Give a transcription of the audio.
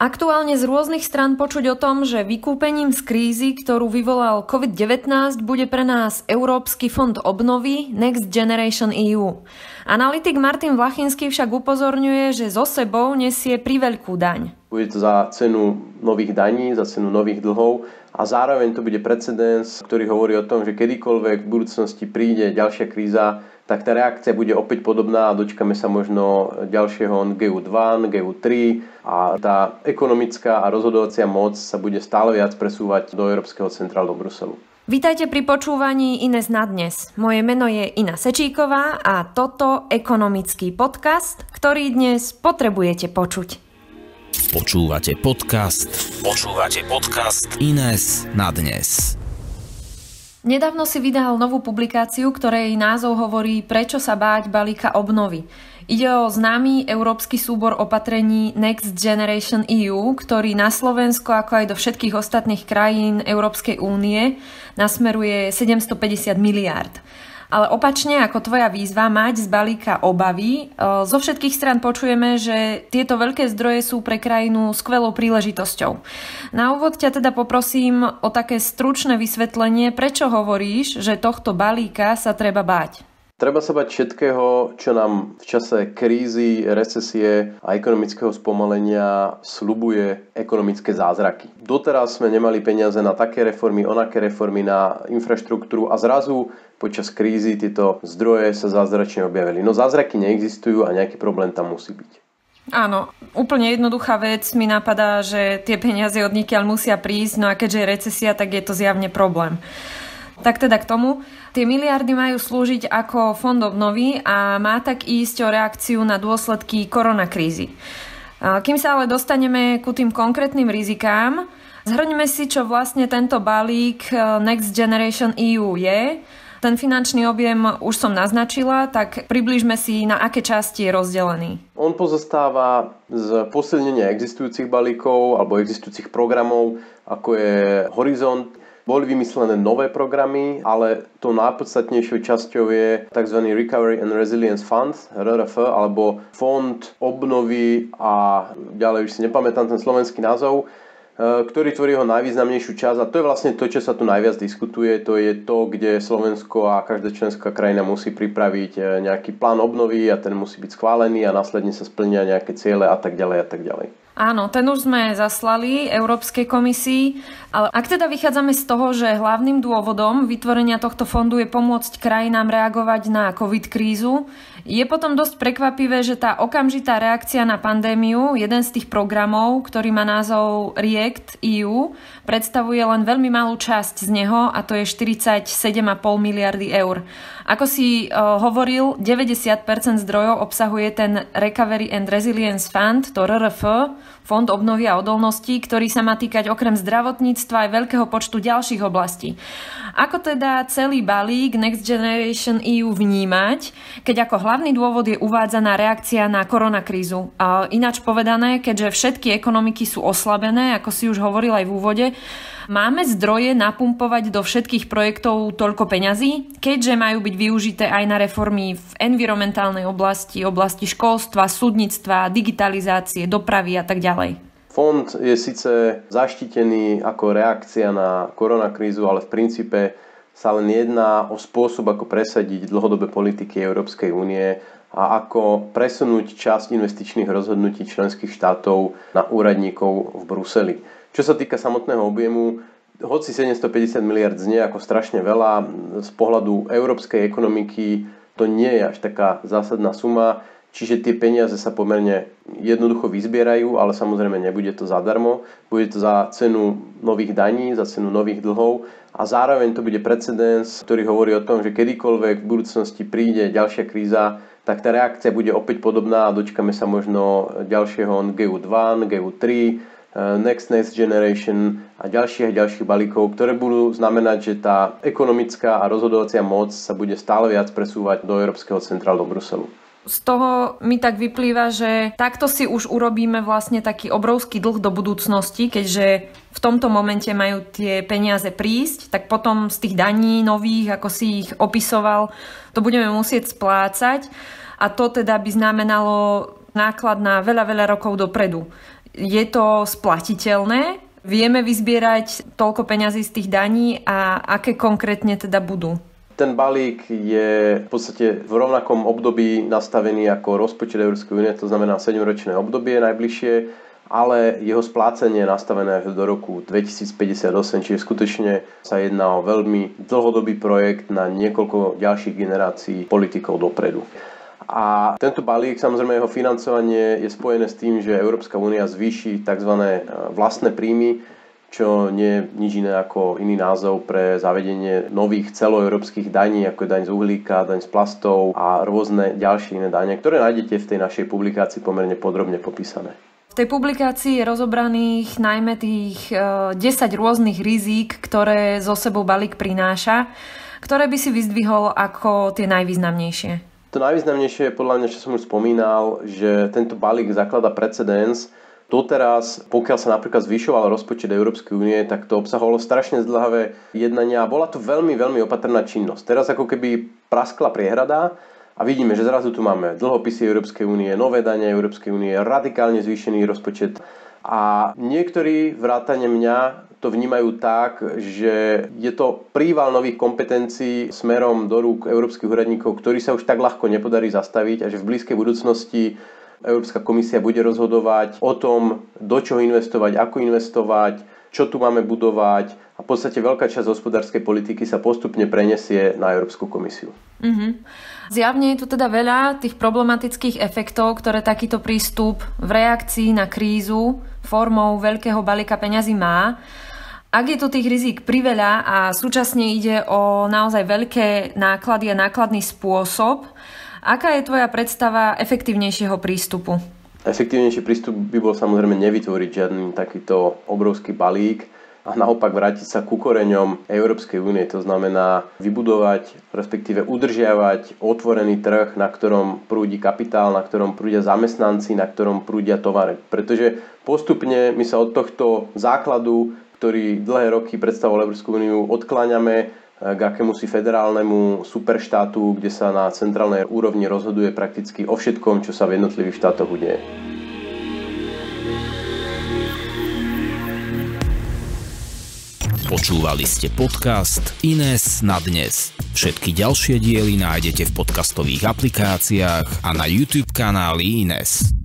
Aktuálne z rôznych stran počuť o tom, že vykúpením z krízy, ktorú vyvolal COVID-19, bude pre nás Európsky fond obnovy Next Generation EU. Analytik Martin Vlachinský však upozorňuje, že zo sebou nesie priveľkú daň. Bude to za cenu nových daní, za cenu nových dlhov a zároveň to bude precedens, ktorý hovorí o tom, že kedykoľvek v budúcnosti príde ďalšia kríza, tak tá reakcia bude opäť podobná a dočkame sa možno ďalšieho GU2, GU3 a tá ekonomická a rozhodovacia moc sa bude stále viac presúvať do Európskeho centrálu do Bruselu. Vítajte pri počúvaní Ines na dnes. Moje meno je Ina Sečíková a toto ekonomický podcast, ktorý dnes potrebujete počuť. Počúvate podcast. Počúvate podcast Ines na dnes. Nedávno si vydal novú publikáciu, ktorej názov hovorí Prečo sa báť balíka obnovy. Ide o známy európsky súbor opatrení Next Generation EU, ktorý na Slovensko, ako aj do všetkých ostatných krajín Európskej únie, nasmeruje 750 miliárd. Ale opačne ako tvoja výzva mať z balíka obavy, e, zo všetkých stran počujeme, že tieto veľké zdroje sú pre krajinu skvelou príležitosťou. Na úvod ťa teda poprosím o také stručné vysvetlenie, prečo hovoríš, že tohto balíka sa treba báť. Treba sa bať všetkého, čo nám v čase krízy, recesie a ekonomického spomalenia slubuje ekonomické zázraky. Doteraz sme nemali peniaze na také reformy, onaké reformy, na infraštruktúru a zrazu počas krízy tieto zdroje sa zázračne objavili. No zázraky neexistujú a nejaký problém tam musí byť. Áno, úplne jednoduchá vec mi napadá, že tie peniaze od nikiaľ musia prísť, no a keďže je recesia, tak je to zjavne problém. Tak teda k tomu. Tie miliardy majú slúžiť ako fond obnovy a má tak ísť o reakciu na dôsledky koronakrízy. Kým sa ale dostaneme ku tým konkrétnym rizikám, zhrňme si, čo vlastne tento balík e, Next Generation EU je. Ten finančný objem už som naznačila, tak približme si, na aké časti je rozdelený. On pozostáva z posilnenia existujúcich balíkov alebo existujúcich programov, ako je Horizont, boli vymyslené nové programy, ale tou najpodstatnejšou časťou je tzv. Recovery and Resilience Fund, RRF, alebo Fond obnovy a ďalej už si nepamätám ten slovenský názov, e, ktorý tvorí jeho najvýznamnejšiu časť a to je vlastne to, čo sa tu najviac diskutuje, to je to, kde Slovensko a každá členská krajina musí pripraviť e, nejaký plán obnovy a ten musí byť schválený a následne sa splnia nejaké ciele a tak ďalej a tak ďalej. Áno, ten už sme zaslali Európskej komisii, ale ak teda vychádzame z toho, že hlavným dôvodom vytvorenia tohto fondu je pomôcť krajinám reagovať na COVID krízu, je potom dosť prekvapivé, že tá okamžitá reakcia na pandémiu, jeden z tých programov, ktorý má názov React EU, predstavuje len veľmi malú časť z neho a to je 47,5 miliardy eur. Ako si uh, hovoril, 90% zdrojov obsahuje ten Recovery and Resilience Fund, to RRF, Fond obnovy a odolnosti, ktorý sa má týkať okrem zdravotníctva aj veľkého počtu ďalších oblastí. Ako teda celý balík Next Generation EU vnímať, keď ako hlavný dôvod je uvádzaná reakcia na koronakrízu? Ináč povedané, keďže všetky ekonomiky sú oslabené, ako si už hovoril aj v úvode, Máme zdroje napumpovať do všetkých projektov toľko peňazí, keďže majú byť využité aj na reformy v environmentálnej oblasti, oblasti školstva, súdnictva, digitalizácie, dopravy a tak ďalej? Fond je síce zaštitený ako reakcia na koronakrízu, ale v princípe sa len jedná o spôsob, ako presadiť dlhodobé politiky Európskej únie a ako presunúť časť investičných rozhodnutí členských štátov na úradníkov v Bruseli. Čo sa týka samotného objemu, hoci 750 miliard znie ako strašne veľa, z pohľadu európskej ekonomiky to nie je až taká zásadná suma, čiže tie peniaze sa pomerne jednoducho vyzbierajú, ale samozrejme nebude to zadarmo, bude to za cenu nových daní, za cenu nových dlhov a zároveň to bude precedens, ktorý hovorí o tom, že kedykoľvek v budúcnosti príde ďalšia kríza, tak tá reakcia bude opäť podobná a dočkame sa možno ďalšieho GU2, GU3, Eh, Next Next Generation a ďalších a ďalších balíkov, ktoré budú znamenať, že tá ekonomická a rozhodovacia moc sa bude stále viac presúvať do Európskeho centrálu do Bruselu. Z toho mi tak vyplýva, že takto si už urobíme vlastne taký obrovský dlh do budúcnosti, keďže v tomto momente majú tie peniaze prísť, tak potom z tých daní nových, ako si ich opisoval, to budeme musieť splácať a to teda by znamenalo náklad na veľa, veľa rokov dopredu. Je to splatiteľné? Vieme vyzbierať toľko peňazí z tých daní a aké konkrétne teda budú? Ten balík je v podstate v rovnakom období nastavený ako rozpočet Európskej únie, to znamená 7-ročné obdobie najbližšie, ale jeho splácenie je nastavené až do roku 2058, čiže skutočne sa jedná o veľmi dlhodobý projekt na niekoľko ďalších generácií politikov dopredu. A tento balík, samozrejme jeho financovanie je spojené s tým, že Európska únia zvýši tzv. Vlastné príjmy, čo nie je nič iné ako iný názov pre zavedenie nových celoeurópskych daní, ako je daň z uhlíka, daň z plastov a rôzne ďalšie iné dane, ktoré nájdete v tej našej publikácii pomerne podrobne popísané. V tej publikácii je rozobraných najmä tých 10 e, rôznych rizík, ktoré zo sebou balík prináša, ktoré by si vyzdvihol ako tie najvýznamnejšie. To najvýznamnejšie je podľa mňa, čo som už spomínal, že tento balík zaklada precedens. Doteraz, pokiaľ sa napríklad zvyšoval rozpočet Európskej únie, tak to obsahovalo strašne zdlhavé jednania a bola to veľmi, veľmi opatrná činnosť. Teraz ako keby praskla priehrada a vidíme, že zrazu tu máme dlhopisy Európskej únie, nové dane Európskej únie, radikálne zvýšený rozpočet a niektorí vrátane mňa to vnímajú tak, že je to príval nových kompetencií smerom do rúk európskych úradníkov, ktorí sa už tak ľahko nepodarí zastaviť a že v blízkej budúcnosti Európska komisia bude rozhodovať o tom, do čoho investovať, ako investovať, čo tu máme budovať a v podstate veľká časť hospodárskej politiky sa postupne prenesie na Európsku komisiu. Mm-hmm. Zjavne je tu teda veľa tých problematických efektov, ktoré takýto prístup v reakcii na krízu formou veľkého balíka peňazí má. Ak je tu tých rizik priveľa a súčasne ide o naozaj veľké náklady a nákladný spôsob, aká je tvoja predstava efektívnejšieho prístupu? Efektívnejší prístup by bol samozrejme nevytvoriť žiadny takýto obrovský balík a naopak vrátiť sa ku koreňom Európskej únie. To znamená vybudovať, respektíve udržiavať otvorený trh, na ktorom prúdi kapitál, na ktorom prúdia zamestnanci, na ktorom prúdia tovary. Pretože postupne my sa od tohto základu ktorý dlhé roky predstavoval Európsku úniu, odkláňame k akémusi federálnemu superštátu, kde sa na centrálnej úrovni rozhoduje prakticky o všetkom, čo sa v jednotlivých štátoch udeje. Počúvali ste podcast Ines na dnes. Všetky ďalšie diely nájdete v podcastových aplikáciách a na YouTube kanáli Ines.